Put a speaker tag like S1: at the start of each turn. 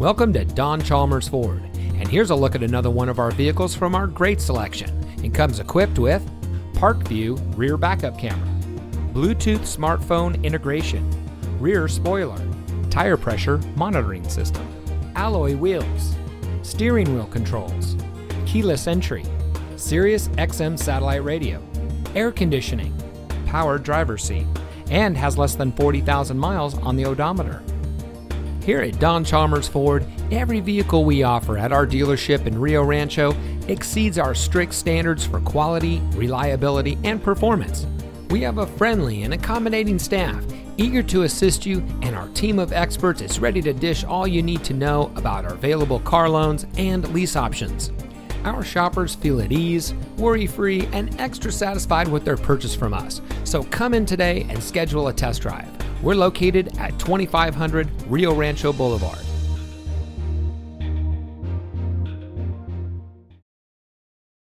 S1: Welcome to Don Chalmers Ford, and here's a look at another one of our vehicles from our great selection. It comes equipped with Park View rear backup camera, Bluetooth smartphone integration, rear spoiler, tire pressure monitoring system, alloy wheels, steering wheel controls, keyless entry, Sirius XM satellite radio, air conditioning, power driver's seat, and has less than 40,000 miles on the odometer. Here at Don Chalmers Ford, every vehicle we offer at our dealership in Rio Rancho exceeds our strict standards for quality, reliability, and performance. We have a friendly and accommodating staff eager to assist you, and our team of experts is ready to dish all you need to know about our available car loans and lease options. Our shoppers feel at ease, worry free, and extra satisfied with their purchase from us. So come in today and schedule a test drive. We're located at 2500 Rio Rancho Boulevard.